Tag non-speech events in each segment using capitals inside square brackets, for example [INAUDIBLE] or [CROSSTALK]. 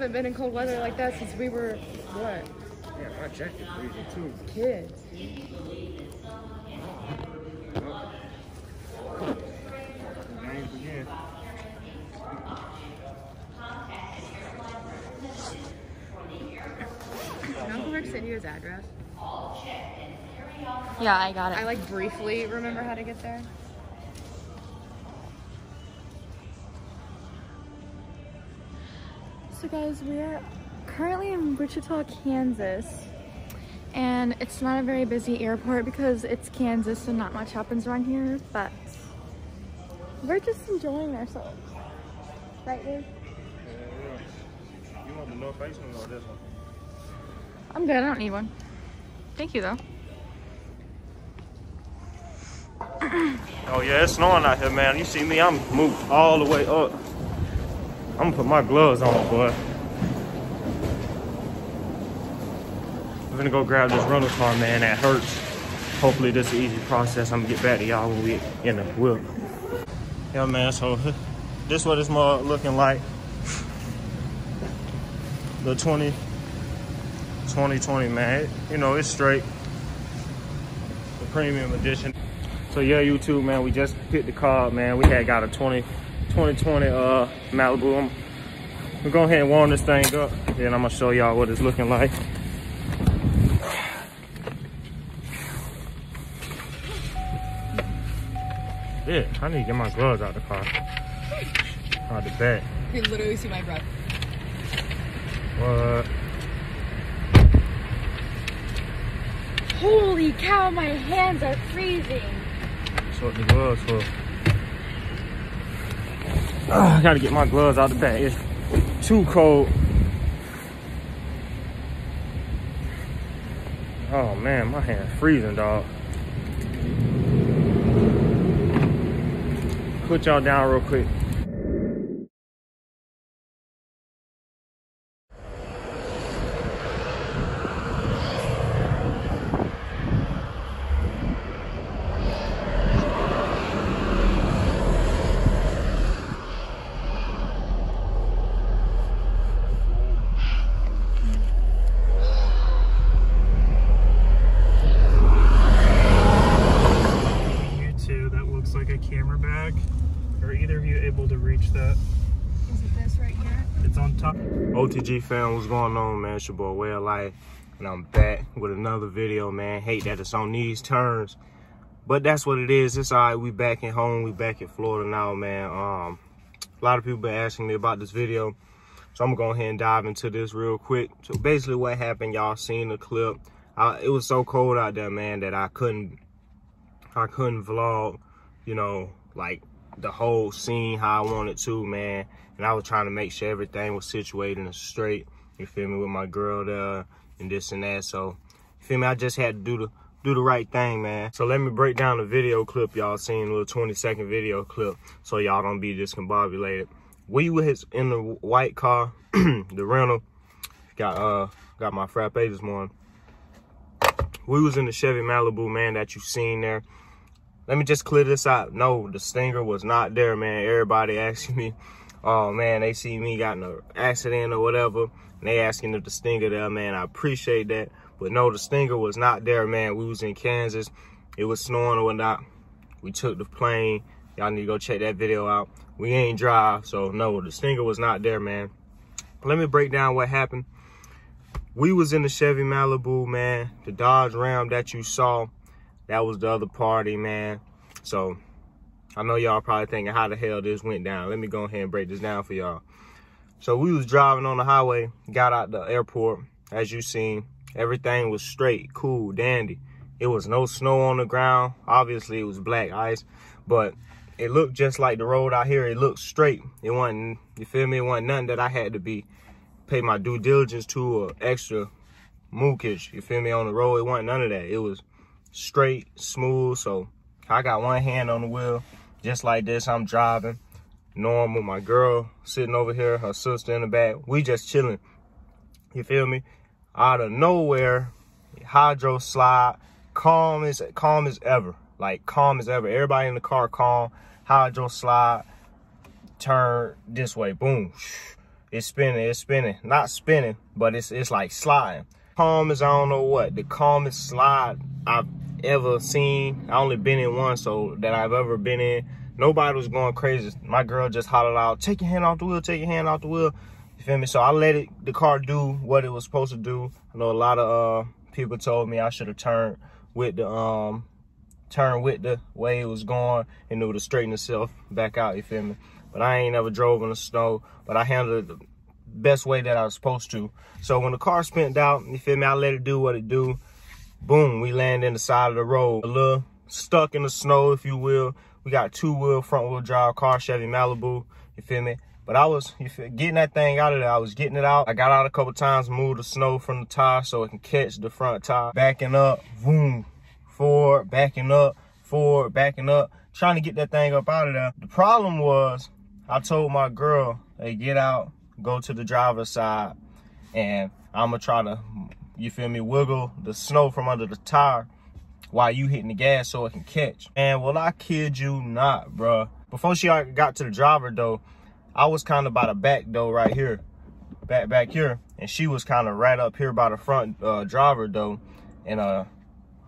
We haven't been in cold weather like that since we were, what, Yeah, my jacket freezing too. kids. Games again. Can Uncle Rick send you his address? Yeah, I got it. I like briefly remember how to get there. Guys, we are currently in Wichita, Kansas. And it's not a very busy airport because it's Kansas and not much happens around here, but we're just enjoying ourselves. Right, Dave? You want the North Face one or this one? I'm good, I don't need one. Thank you though. Oh yeah, it's snowing out here, man. You see me? I'm moved all the way up. I'm gonna put my gloves on, boy. I'm gonna go grab this rental car, man. That hurts. Hopefully, this is an easy process. I'm gonna get back to y'all when we in the whip. Yeah, man. So [LAUGHS] this what it's more looking like. [SIGHS] The 20, 2020, man. You know, it's straight. The premium edition. So yeah, YouTube, man, we just picked the car man. We had got a 20, 2020 uh, Malibu. I'm, we're go ahead and warm this thing up. and I'm gonna show y'all what it's looking like. Yeah, I need to get my gloves out of the car. Out the back. You can literally see my breath. What? Holy cow, my hands are freezing. That's what the gloves for. Ah, I gotta get my gloves out of the back. It's too cold. Oh man, my hand's freezing, dog. Put y'all down real quick. you two that looks like a camera bag. Are either of you able to reach that? Is it this right here? It's on top. OTG fam, what's going on, man? It's your boy Way of Life, and I'm back with another video, man. Hate that it's on these terms, but that's what it is. It's all right. We back at home. We back in Florida now, man. Um, a lot of people been asking me about this video, so I'm gonna go ahead and dive into this real quick. So basically, what happened? Y'all seen the clip? I, it was so cold out there, man, that I couldn't, I couldn't vlog. You know, like the whole scene how I wanted to, man. And I was trying to make sure everything was situated and straight. You feel me? With my girl there and this and that. So, you feel me? I just had to do the do the right thing, man. So let me break down the video clip y'all seen, a little 20 second video clip, so y'all don't be discombobulated. We was in the white car, [CLEARS THROAT] the rental. Got uh got my frappe this morning. We was in the Chevy Malibu, man, that you seen there. Let me just clear this out. No, the stinger was not there, man. Everybody asking me, oh man, they see me got in an accident or whatever. And they asking if the stinger there, man. I appreciate that. But no, the stinger was not there, man. We was in Kansas. It was snowing or whatnot. We took the plane. Y'all need to go check that video out. We ain't drive, so no, the stinger was not there, man. Let me break down what happened. We was in the Chevy Malibu, man. The Dodge Ram that you saw, that was the other party, man. So I know y'all probably thinking how the hell this went down. Let me go ahead and break this down for y'all. So we was driving on the highway, got out the airport, as you seen. Everything was straight, cool, dandy. It was no snow on the ground. Obviously, it was black ice, but it looked just like the road out here. It looked straight. It wasn't, you feel me? It wasn't nothing that I had to be pay my due diligence to or extra mookage, you feel me, on the road. It wasn't none of that. It was straight, smooth. So I got one hand on the wheel, just like this. I'm driving normal. My girl sitting over here, her sister in the back. We just chilling. You feel me? Out of nowhere, hydro slide, calm as calm as ever. Like calm as ever. Everybody in the car calm. Hydro slide, turn this way, boom. it's spinning, it's spinning. Not spinning, but it's it's like sliding. Calm as I don't know what. The calmest slide I've ever seen. I only been in one, so that I've ever been in. Nobody was going crazy. My girl just hollered out, take your hand off the wheel, take your hand off the wheel. You feel me? So I let it the car do what it was supposed to do. I know a lot of uh people told me I should have turned with the um turn with the way it was going and it would have straightened itself back out, you feel me? But I ain't never drove in the snow, but I handled it best way that I was supposed to. So when the car spent out, you feel me, I let it do what it do. Boom, we land in the side of the road. A little stuck in the snow, if you will. We got two wheel front wheel drive car, Chevy Malibu, you feel me? But I was feel, getting that thing out of there. I was getting it out. I got out a couple times, moved the snow from the tire so it can catch the front tire. Backing up, boom, forward, backing up, forward, backing up, trying to get that thing up out of there. The problem was, I told my girl, hey, get out, go to the driver's side, and I'm gonna try to, you feel me, wiggle the snow from under the tire while you hitting the gas so it can catch. And well, I kid you not, bruh. Before she got to the driver though, I was kind of by the back though, right here, back back here, and she was kind of right up here by the front uh, driver though, and uh,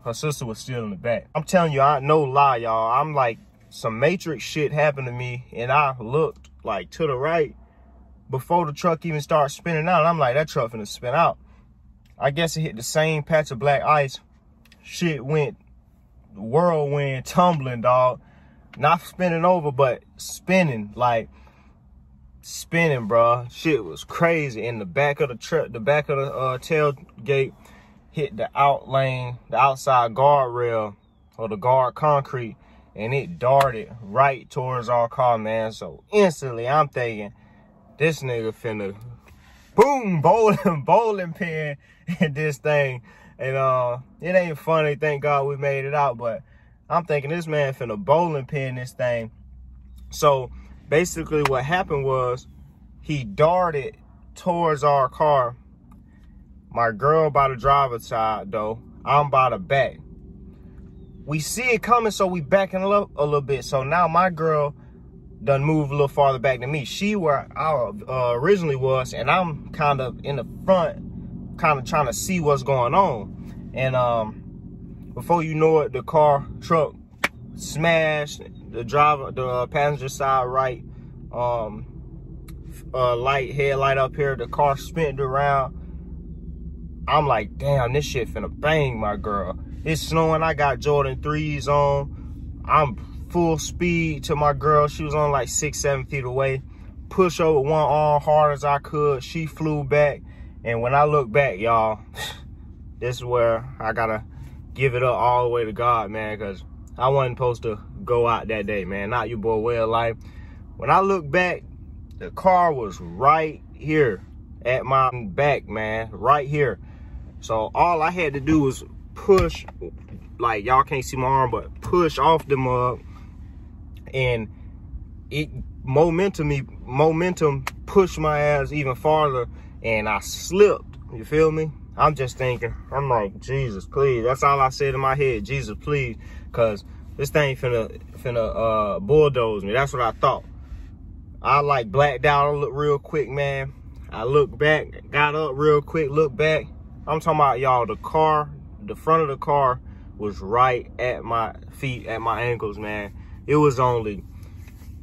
her sister was still in the back. I'm telling you, I no lie, y'all. I'm like, some Matrix shit happened to me, and I looked like to the right before the truck even starts spinning out. I'm like, that truck finna spin out. I guess it hit the same patch of black ice. Shit went whirlwind tumbling, dog. Not spinning over, but spinning like spinning, bro. Shit was crazy. In the back of the truck, the back of the uh, tailgate hit the out lane, the outside guardrail or the guard concrete, and it darted right towards our car, man. So instantly, I'm thinking, this nigga finna boom bowling [LAUGHS] bowling pin in this thing, and uh, it ain't funny. Thank God we made it out, but I'm thinking this man finna bowling pin this thing. So basically, what happened was he darted towards our car my girl by the driver's side, though. I'm by the back. We see it coming, so we backing up a little bit. So now my girl done move a little farther back than me. She where I uh, originally was, and I'm kind of in the front, kind of trying to see what's going on. And um, before you know it, the car, truck smashed. The driver, the uh, passenger side right um, uh, light, headlight up here. The car spinning around I'm like, damn, this shit finna bang my girl. It's snowing. I got Jordan 3s on. I'm full speed to my girl. She was on like six, seven feet away. Push over one arm hard as I could. She flew back. And when I look back, y'all, [SIGHS] this is where I gotta give it up all the way to God, man, because I wasn't supposed to go out that day, man. Not your boy Way of Life. When I look back, the car was right here at my back, man. Right here. So all I had to do was push, like y'all can't see my arm, but push off the mug and it momentum me momentum pushed my ass even farther and I slipped. You feel me? I'm just thinking, I'm like, Jesus, please. That's all I said in my head. Jesus, please. Cause this thing finna finna uh bulldoze me. That's what I thought. I like blacked out real quick, man. I looked back, got up real quick, looked back, I'm talking about y'all, the car, the front of the car was right at my feet, at my ankles, man. It was only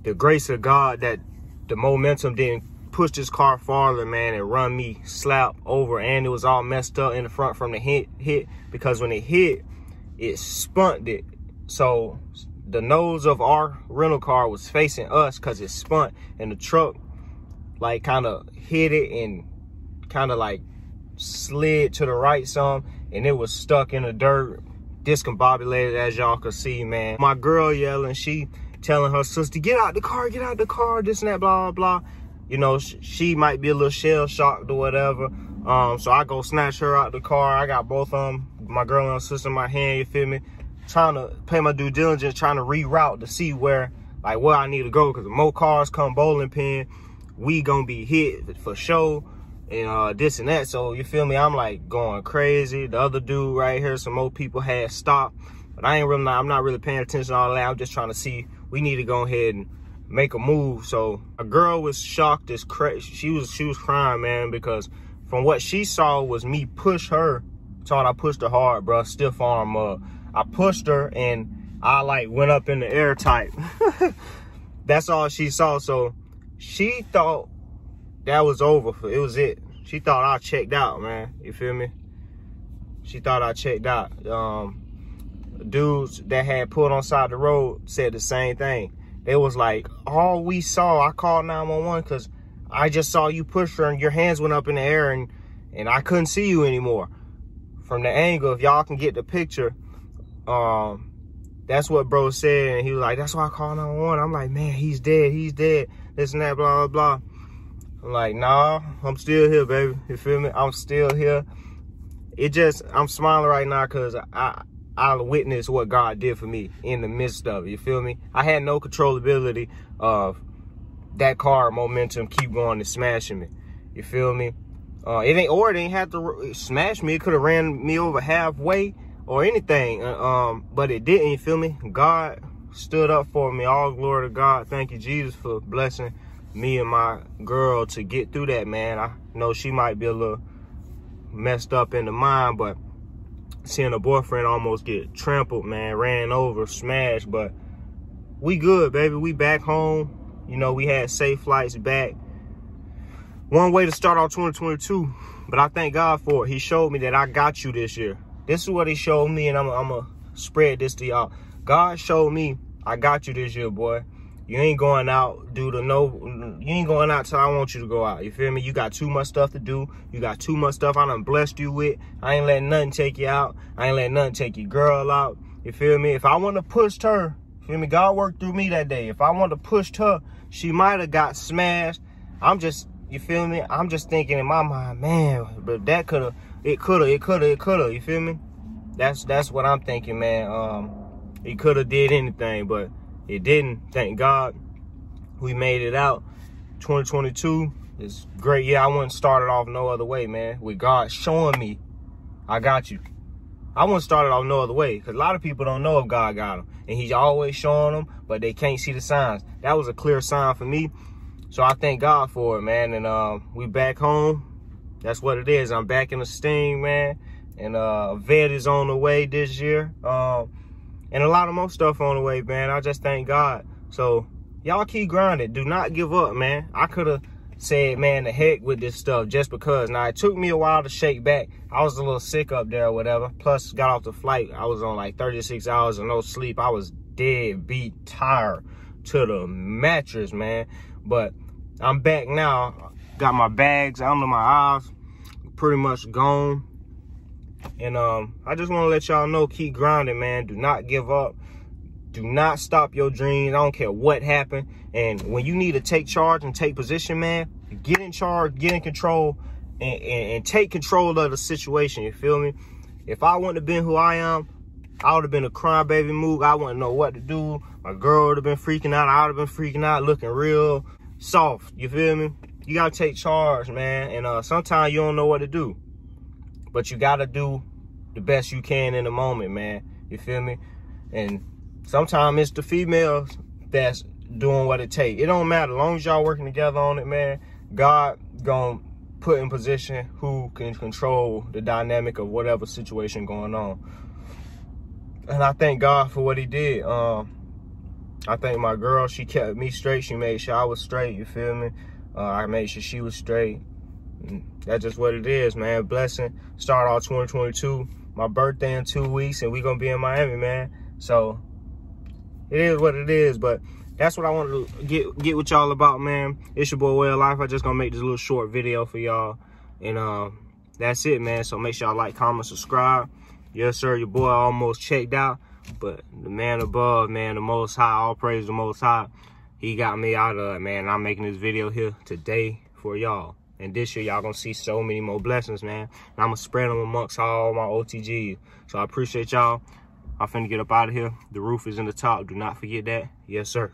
the grace of God that the momentum didn't push this car farther, man, and run me slap over. And it was all messed up in the front from the hit, hit because when it hit, it spun it. So the nose of our rental car was facing us because it spun and the truck like kind of hit it and kind of like slid to the right some and it was stuck in the dirt discombobulated as y'all could see man. My girl yelling she telling her sister get out the car get out the car this and that blah blah blah. You know she, might be a little shell shocked or whatever. Um so i go snatch her out the car. I got both of them my girl and her sister in my hand you feel me? Trying to pay my due diligence trying to reroute to see where like where i need to go because the more cars come bowling pin we gonna be hit for sure and uh, this and that. So you feel me? I'm like going crazy. The other dude right here, some old people had stopped, but I ain't really, I'm not really paying attention to all that. I'm just trying to see. We need to go ahead and make a move. So a girl was shocked as crazy. She was she was crying, man, because from what she saw was me push her. Thought I pushed her hard, bro. Stiff arm up. I pushed her and I like went up in the air type. [LAUGHS] That's all she saw. So she thought that was over. For, it was it. She thought I checked out, man. You feel me? She thought I checked out. Um, dudes that had pulled on side of the road said the same thing. They was like, all we saw, I called 911 because I just saw you push her and your hands went up in the air and, and I couldn't see you anymore. From the angle, if y'all can get the picture, um, that's what bro said. And he was like, that's why I called 911. I'm like, man, he's dead. He's dead. This and that, blah, blah, blah. I'm like, nah, I'm still here, baby. You feel me? I'm still here. It just, I'm smiling right now because I, I witnessed what God did for me in the midst of it. You feel me? I had no controllability of that car momentum keep going and smashing me. You feel me? Uh, it ain't or it ain't have to smash me. It could have ran me over halfway or anything. Uh, um, but it didn't. You feel me? God stood up for me. All glory to God. Thank you, Jesus, for blessing me and my girl to get through that. Man, I know she might be a little messed up in the mind, but seeing a boyfriend almost get trampled, man, ran over, smashed, but we good, baby. We back home. You know, we had safe flights back. One way to start off 2022, but I thank God for it. He showed me that I got you this year. This is what he showed me, and I'm, going to spread this to y'all. God showed me I got you this year, boy. You ain't going out due to no, you ain't going out till I want you to go out. You feel me? You got too much stuff to do. You got too much stuff I done blessed you with. I ain't letting nothing take you out. I ain't letting nothing take your girl out. You feel me? If I want to push her, feel me? God worked through me that day. If I want to push her, she might have got smashed. I'm just, you feel me? I'm just thinking in my mind, man, but that could have, it could have, it could have, it could have, you feel me? That's, that's what I'm thinking, man. Um, it could have did anything, but it didn't. Thank God we made it out. 2022 is great. Yeah, I wouldn't start it off no other way, man. With God showing me, I got you. I wouldn't start it off no other way because a lot of people don't know if God got them. And he's always showing them, but they can't see the signs. That was a clear sign for me. So I thank God for it, man. And uh, we back home. That's what it is. I'm back in the sting, man. And uh, vet is on the way this year. Um, and a lot of more stuff on the way, man. I just thank God. So y'all keep grinding. Do not give up, man. I could have said, man, the heck with this stuff just because. Now, it took me a while to shake back. I was a little sick up there or whatever. Plus, got off the flight. I was on like 36 hours of no sleep. I was dead, beat, tired to the mattress, man. But I'm back now. Got my bags under my eyes. Pretty much gone. And um, I just want to let y'all know, keep grinding, man. Do not give up. Do not stop your dreams. I don't care what happened. And when you need to take charge and take position, man, get in charge, get in control, and, and, and take control of the situation. You feel me? If I wouldn't have been who I am, I would have been a crybaby mood. I wouldn't know what to do. My girl would have been freaking out. I would have been freaking out, looking real soft. You feel me? You got to take charge, man. And uh, sometimes you don't know what to do. But you got to do the best you can in the moment, man. You feel me? And sometimes it's the females that's doing what it takes. It don't matter. As long as y'all working together on it, man, God gonna put in position who can control the dynamic of whatever situation going on. And I thank God for what he did. Um, I thank my girl. She kept me straight. She made sure I was straight. You feel me? Uh, I made sure she was straight. That's just what it is, man. Blessing. Start off 2022. My birthday in two weeks, and we gonna be in Miami, man. So it is what it is. But that's what I wanted to get get with y'all about, man. It's your boy Way of Life. I just gonna make this little short video for y'all, and uh, that's it, man. So make sure y'all like, comment, subscribe. Yes, sir. Your boy almost checked out, but the man above, man, the Most High, all praise the Most High. He got me out of it, man. I'm making this video here today for y'all. And this year, y'all gonna see so many more blessings, man. And I'm gonna spread them amongst all my OTGs. So I appreciate y'all. I'm finna get up out of here. The roof is in the top. Do not forget that. Yes, sir.